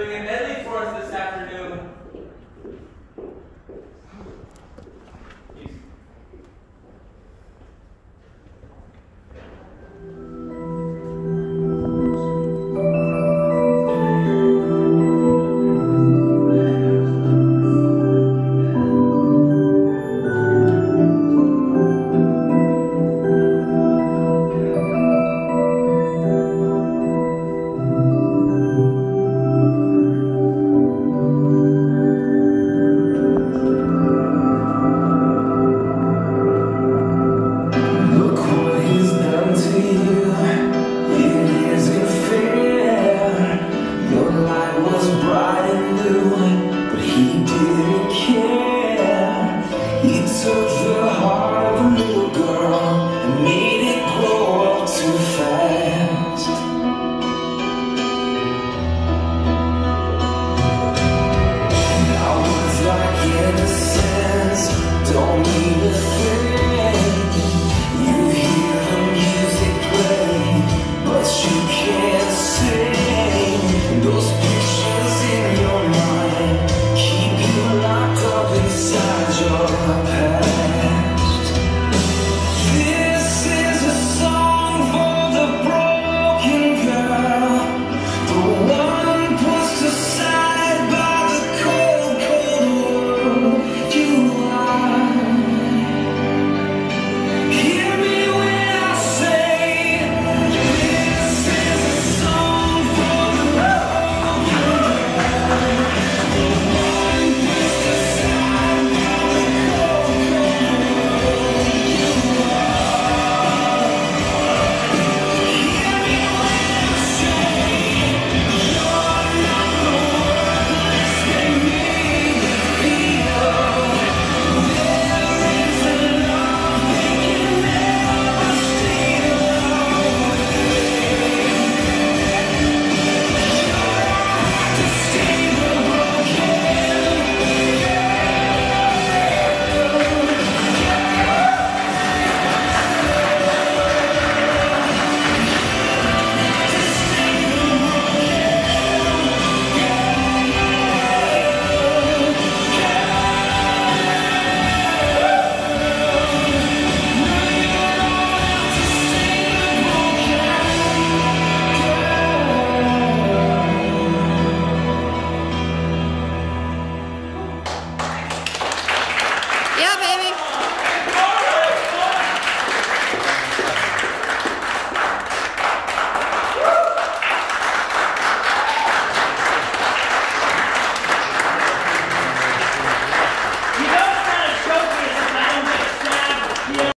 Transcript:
doing a